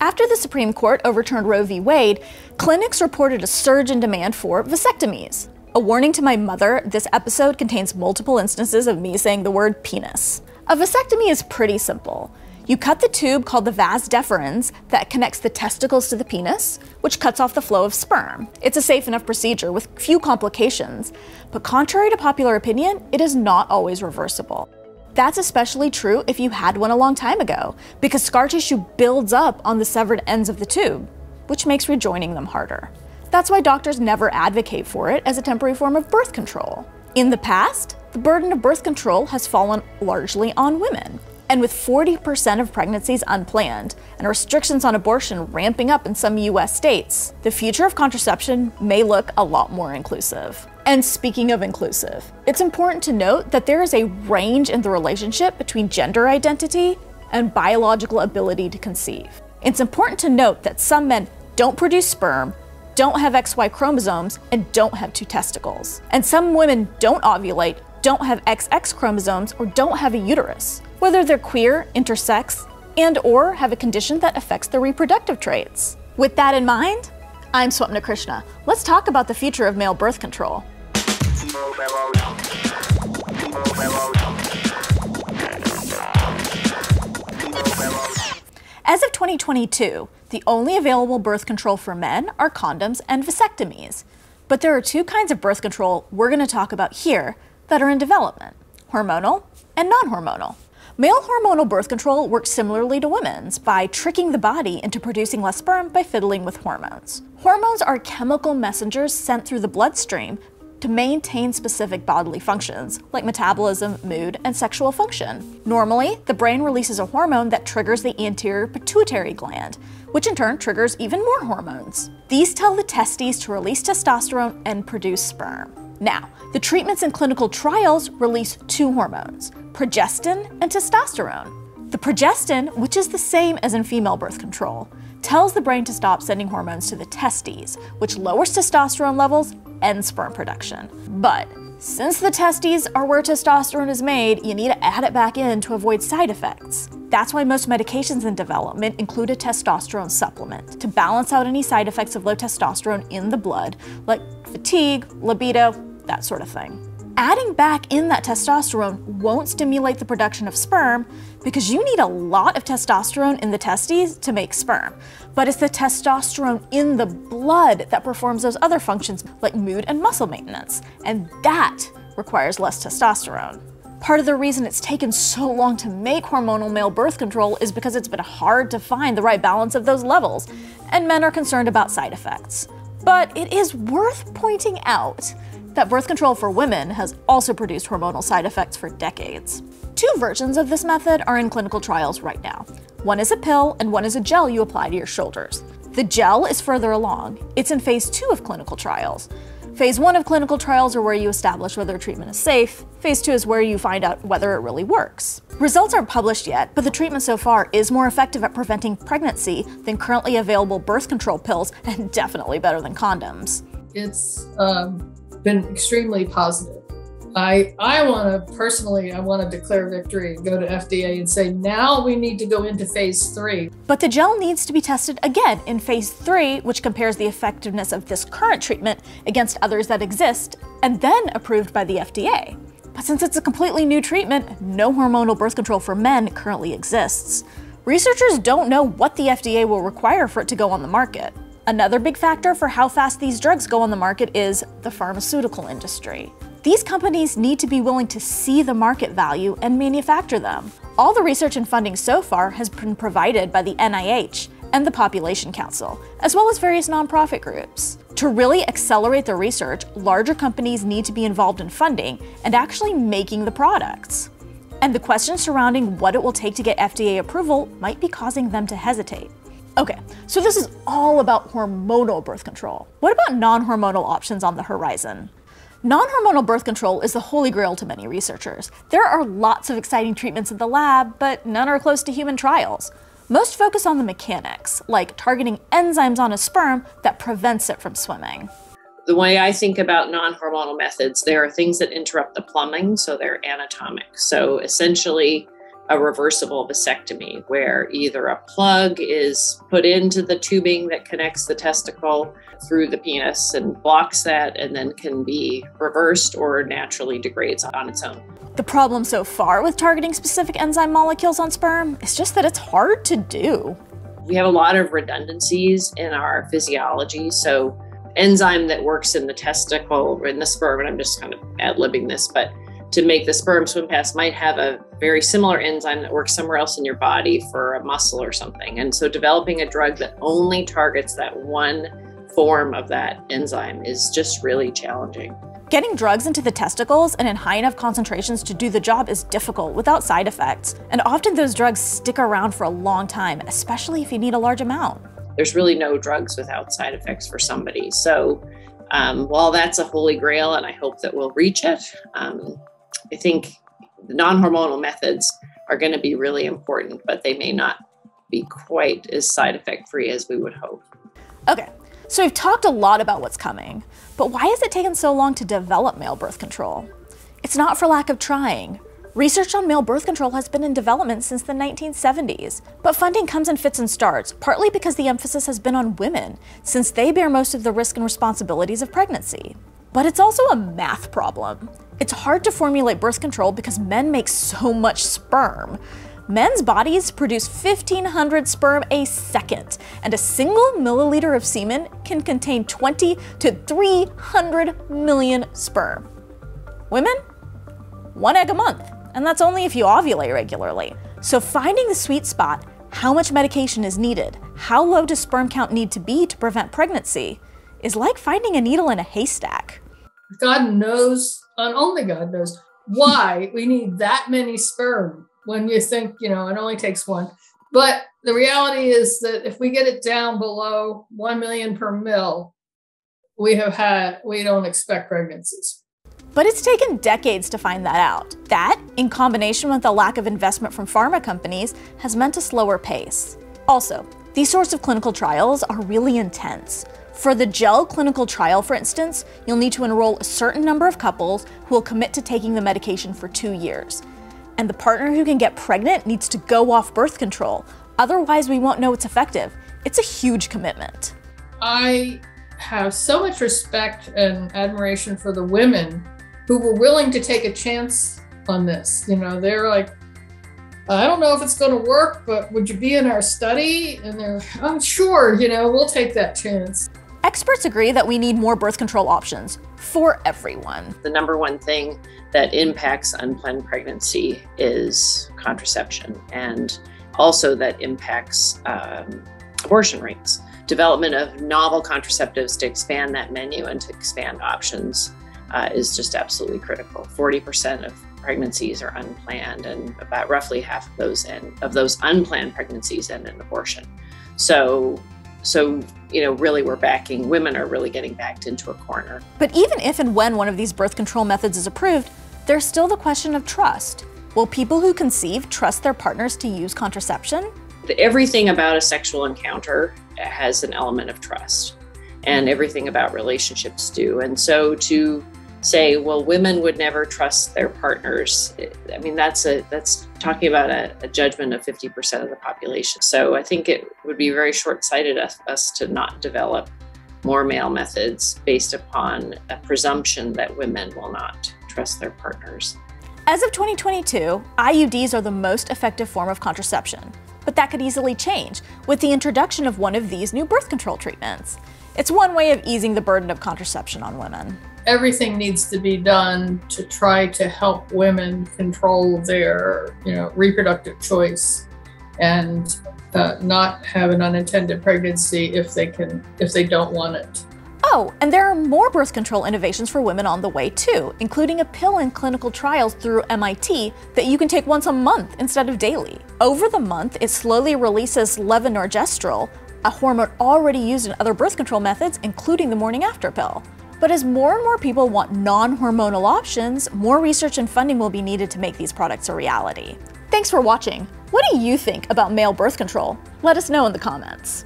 After the Supreme Court overturned Roe v. Wade, clinics reported a surge in demand for vasectomies. A warning to my mother this episode contains multiple instances of me saying the word penis. A vasectomy is pretty simple. You cut the tube called the vas deferens that connects the testicles to the penis, which cuts off the flow of sperm. It's a safe enough procedure with few complications, but contrary to popular opinion, it is not always reversible. That's especially true if you had one a long time ago, because scar tissue builds up on the severed ends of the tube, which makes rejoining them harder. That's why doctors never advocate for it as a temporary form of birth control. In the past, the burden of birth control has fallen largely on women. And with 40% of pregnancies unplanned and restrictions on abortion ramping up in some US states, the future of contraception may look a lot more inclusive. And speaking of inclusive, it's important to note that there is a range in the relationship between gender identity and biological ability to conceive. It's important to note that some men don't produce sperm don't have XY chromosomes and don't have two testicles. And some women don't ovulate, don't have XX chromosomes, or don't have a uterus, whether they're queer, intersex, and or have a condition that affects their reproductive traits. With that in mind, I'm Swapna Krishna. Let's talk about the future of male birth control. As of 2022, the only available birth control for men are condoms and vasectomies. But there are two kinds of birth control we're going to talk about here that are in development hormonal and non hormonal. Male hormonal birth control works similarly to women's by tricking the body into producing less sperm by fiddling with hormones. Hormones are chemical messengers sent through the bloodstream to maintain specific bodily functions, like metabolism, mood, and sexual function. Normally, the brain releases a hormone that triggers the anterior pituitary gland, which in turn triggers even more hormones. These tell the testes to release testosterone and produce sperm. Now, the treatments in clinical trials release two hormones, progestin and testosterone. The progestin, which is the same as in female birth control, tells the brain to stop sending hormones to the testes, which lowers testosterone levels and sperm production. But since the testes are where testosterone is made, you need to add it back in to avoid side effects. That's why most medications in development include a testosterone supplement to balance out any side effects of low testosterone in the blood, like fatigue, libido, that sort of thing. Adding back in that testosterone won't stimulate the production of sperm because you need a lot of testosterone in the testes to make sperm. But it's the testosterone in the blood that performs those other functions like mood and muscle maintenance, and that requires less testosterone. Part of the reason it's taken so long to make hormonal male birth control is because it's been hard to find the right balance of those levels, and men are concerned about side effects. But it is worth pointing out that birth control for women has also produced hormonal side effects for decades. Two versions of this method are in clinical trials right now. One is a pill and one is a gel you apply to your shoulders. The gel is further along. It's in phase two of clinical trials. Phase one of clinical trials are where you establish whether a treatment is safe. Phase two is where you find out whether it really works. Results aren't published yet, but the treatment so far is more effective at preventing pregnancy than currently available birth control pills and definitely better than condoms. It's um, been extremely positive. I I want to personally I want to declare victory and go to FDA and say now we need to go into phase 3. But the gel needs to be tested again in phase 3 which compares the effectiveness of this current treatment against others that exist and then approved by the FDA. But since it's a completely new treatment, no hormonal birth control for men currently exists. Researchers don't know what the FDA will require for it to go on the market. Another big factor for how fast these drugs go on the market is the pharmaceutical industry. These companies need to be willing to see the market value and manufacture them. All the research and funding so far has been provided by the NIH and the Population Council, as well as various nonprofit groups. To really accelerate the research, larger companies need to be involved in funding and actually making the products. And the questions surrounding what it will take to get FDA approval might be causing them to hesitate. Okay, so this is all about hormonal birth control. What about non hormonal options on the horizon? Non hormonal birth control is the holy grail to many researchers. There are lots of exciting treatments in the lab, but none are close to human trials. Most focus on the mechanics, like targeting enzymes on a sperm that prevents it from swimming. The way I think about non hormonal methods, there are things that interrupt the plumbing, so they're anatomic. So essentially, a reversible vasectomy where either a plug is put into the tubing that connects the testicle through the penis and blocks that and then can be reversed or naturally degrades on its own. The problem so far with targeting specific enzyme molecules on sperm is just that it's hard to do. We have a lot of redundancies in our physiology. So, enzyme that works in the testicle or in the sperm, and I'm just kind of ad libbing this, but to make the sperm swim past might have a very similar enzyme that works somewhere else in your body for a muscle or something. And so developing a drug that only targets that one form of that enzyme is just really challenging. Getting drugs into the testicles and in high enough concentrations to do the job is difficult without side effects. And often those drugs stick around for a long time, especially if you need a large amount. There's really no drugs without side effects for somebody. So um, while that's a holy grail and I hope that we'll reach it, um, I think non hormonal methods are going to be really important, but they may not be quite as side effect free as we would hope. Okay, so we've talked a lot about what's coming, but why has it taken so long to develop male birth control? It's not for lack of trying. Research on male birth control has been in development since the 1970s, but funding comes in fits and starts, partly because the emphasis has been on women, since they bear most of the risk and responsibilities of pregnancy. But it's also a math problem. It's hard to formulate birth control because men make so much sperm. Men's bodies produce 1,500 sperm a second, and a single milliliter of semen can contain 20 to 300 million sperm. Women? One egg a month, and that's only if you ovulate regularly. So finding the sweet spot, how much medication is needed, how low does sperm count need to be to prevent pregnancy, is like finding a needle in a haystack. God knows, and only God knows, why we need that many sperm when you think, you know, it only takes one. But the reality is that if we get it down below 1 million per mil, we have had, we don't expect pregnancies. But it's taken decades to find that out. That, in combination with the lack of investment from pharma companies, has meant a slower pace. Also, these sorts of clinical trials are really intense. For the gel clinical trial, for instance, you'll need to enroll a certain number of couples who will commit to taking the medication for two years. And the partner who can get pregnant needs to go off birth control. Otherwise, we won't know it's effective. It's a huge commitment. I have so much respect and admiration for the women who were willing to take a chance on this. You know, they're like, I don't know if it's going to work, but would you be in our study? And they're, I'm sure, you know, we'll take that chance. Experts agree that we need more birth control options for everyone. The number one thing that impacts unplanned pregnancy is contraception, and also that impacts um, abortion rates. Development of novel contraceptives to expand that menu and to expand options uh, is just absolutely critical. 40% of pregnancies are unplanned, and about roughly half of those end, of those unplanned pregnancies end in abortion. So so, you know, really we're backing, women are really getting backed into a corner. But even if and when one of these birth control methods is approved, there's still the question of trust. Will people who conceive trust their partners to use contraception? Everything about a sexual encounter has an element of trust, and everything about relationships do. And so to say, well, women would never trust their partners. I mean, that's a that's talking about a, a judgment of 50% of the population. So I think it would be very short-sighted us, us to not develop more male methods based upon a presumption that women will not trust their partners. As of 2022, IUDs are the most effective form of contraception, but that could easily change with the introduction of one of these new birth control treatments. It's one way of easing the burden of contraception on women everything needs to be done to try to help women control their you know reproductive choice and uh, not have an unintended pregnancy if they can if they don't want it Oh, and there are more birth control innovations for women on the way too, including a pill in clinical trials through MIT that you can take once a month instead of daily. Over the month, it slowly releases levonorgestrel, a hormone already used in other birth control methods, including the morning after pill. But as more and more people want non-hormonal options, more research and funding will be needed to make these products a reality. Thanks for watching. What do you think about male birth control? Let us know in the comments.